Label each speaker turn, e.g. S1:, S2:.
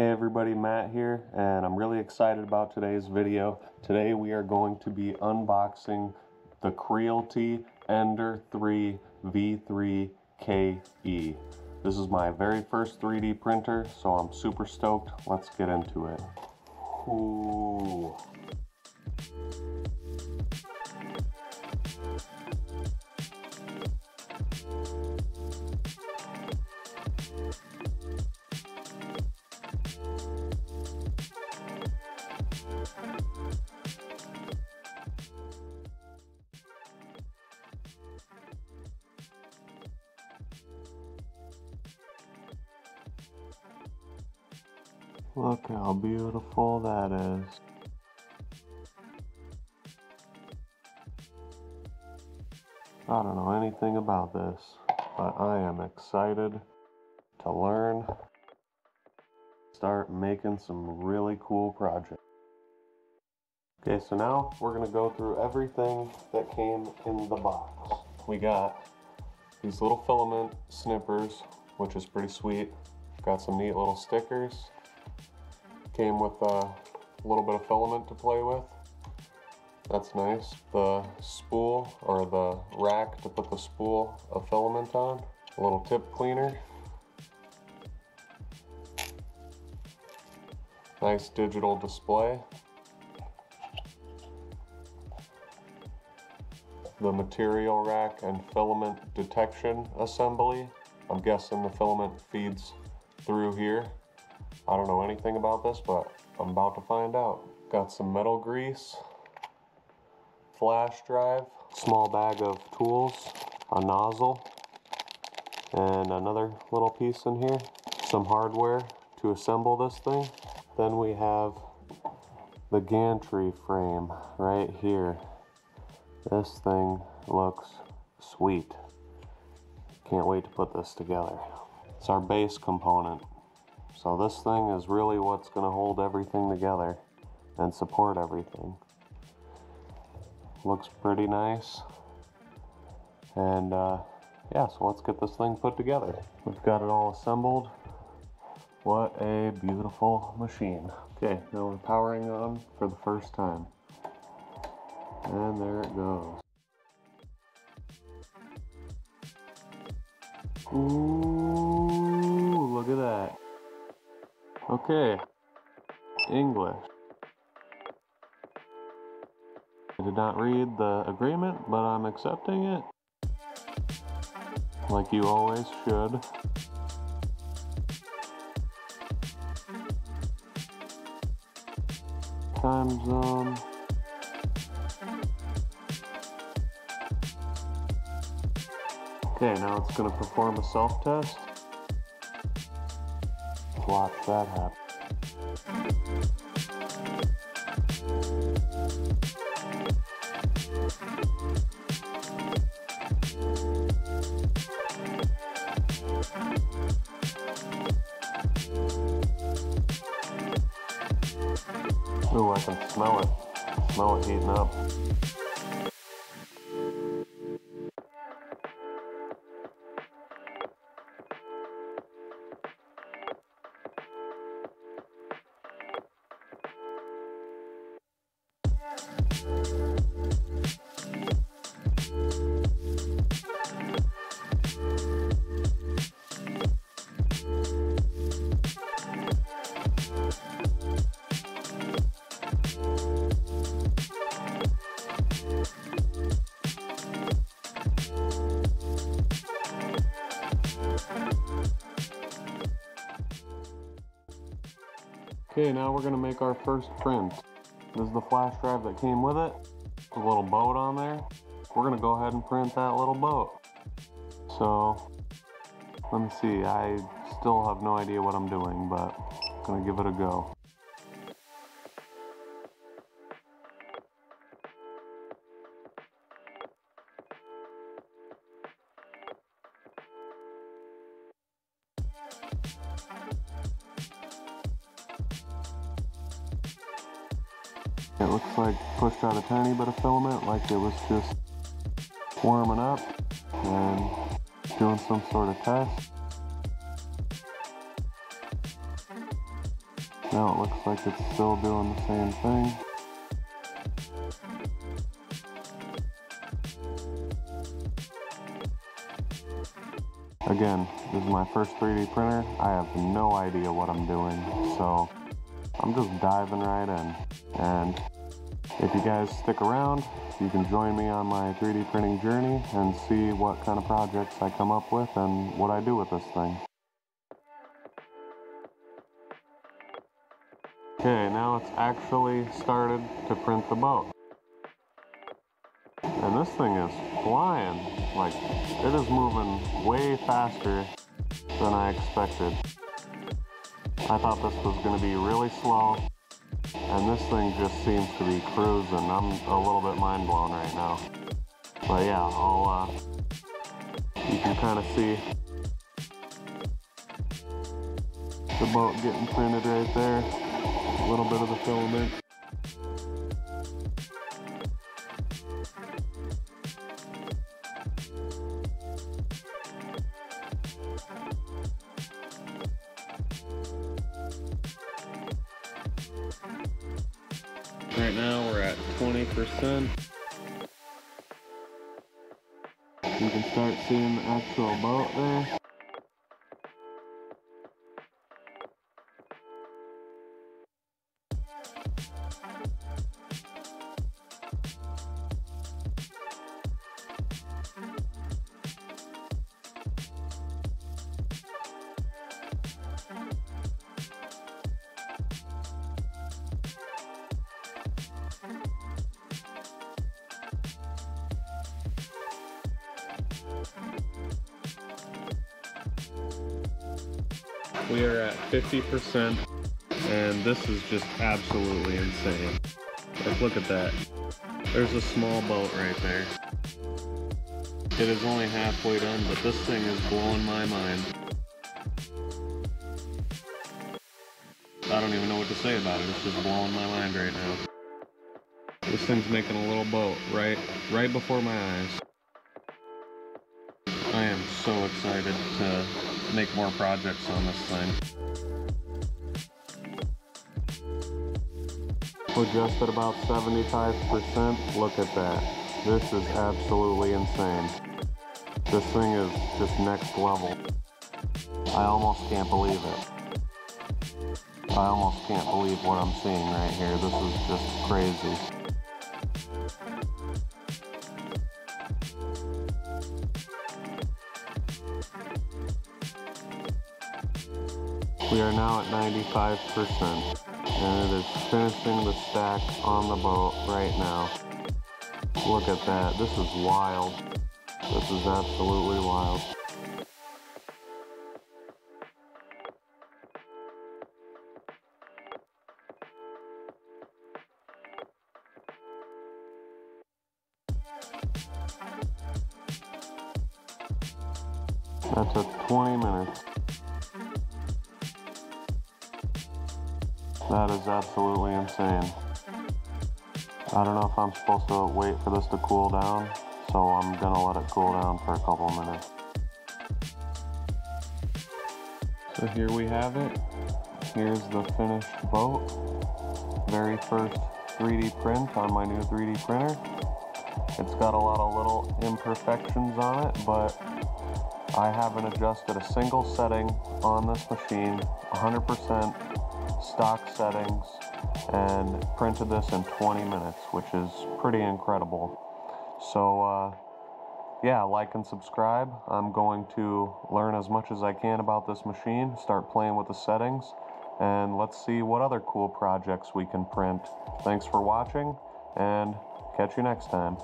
S1: Hey everybody, Matt here, and I'm really excited about today's video. Today we are going to be unboxing the Creality Ender 3 V3 KE. This is my very first 3D printer, so I'm super stoked. Let's get into it. Ooh. Look how beautiful that is. I don't know anything about this, but I am excited to learn, start making some really cool projects. Okay, so now we're gonna go through everything that came in the box. We got these little filament snippers, which is pretty sweet. Got some neat little stickers. Came with a little bit of filament to play with. That's nice. The spool or the rack to put the spool of filament on. A little tip cleaner. Nice digital display. The material rack and filament detection assembly. I'm guessing the filament feeds through here. I don't know anything about this, but I'm about to find out. Got some metal grease, flash drive, small bag of tools, a nozzle, and another little piece in here. Some hardware to assemble this thing. Then we have the gantry frame right here. This thing looks sweet. Can't wait to put this together. It's our base component. So this thing is really what's going to hold everything together and support everything. Looks pretty nice. And uh, yeah, so let's get this thing put together. We've got it all assembled. What a beautiful machine. Okay, now we're powering on for the first time. And there it goes. Ooh, look at that. Okay. English. I did not read the agreement, but I'm accepting it. Like you always should. Time zone. Okay, now it's going to perform a self-test. Watch that happen. Ooh, I can smell it. Smell it heating up. Okay, now we're gonna make our first print. This is the flash drive that came with it. A little boat on there. We're gonna go ahead and print that little boat. So, let me see. I still have no idea what I'm doing, but I'm gonna give it a go. It looks like pushed out a tiny bit of filament, like it was just warming up and doing some sort of test. Now it looks like it's still doing the same thing. Again, this is my first 3D printer. I have no idea what I'm doing, so I'm just diving right in. And if you guys stick around, you can join me on my 3D printing journey and see what kind of projects I come up with and what I do with this thing. Okay, now it's actually started to print the boat. And this thing is flying. Like, it is moving way faster than I expected. I thought this was going to be really slow, and this thing just seems to be cruising. I'm a little bit mind blown right now. But yeah, I'll, uh, you can kind of see the boat getting printed right there. A little bit of the filament. Right now we're at 20%. You can start seeing the actual boat there. We are at 50%, and this is just absolutely insane. Like, look at that. There's a small boat right there. It is only halfway done, but this thing is blowing my mind. I don't even know what to say about it. It's just blowing my mind right now. This thing's making a little boat right, right before my eyes. I am so excited to make more projects on this thing. We're just at about 75%. Look at that. This is absolutely insane. This thing is just next level. I almost can't believe it. I almost can't believe what I'm seeing right here. This is just crazy. 95%, and it is finishing the stack on the boat right now. Look at that. This is wild. This is absolutely wild. That took 20 minutes. That is absolutely insane. I don't know if I'm supposed to wait for this to cool down, so I'm gonna let it cool down for a couple minutes. So here we have it. Here's the finished boat. Very first 3D print on my new 3D printer. It's got a lot of little imperfections on it, but I haven't adjusted a single setting on this machine. 100% stock settings and printed this in 20 minutes, which is pretty incredible. So, uh, yeah, like and subscribe. I'm going to learn as much as I can about this machine, start playing with the settings, and let's see what other cool projects we can print. Thanks for watching, and catch you next time.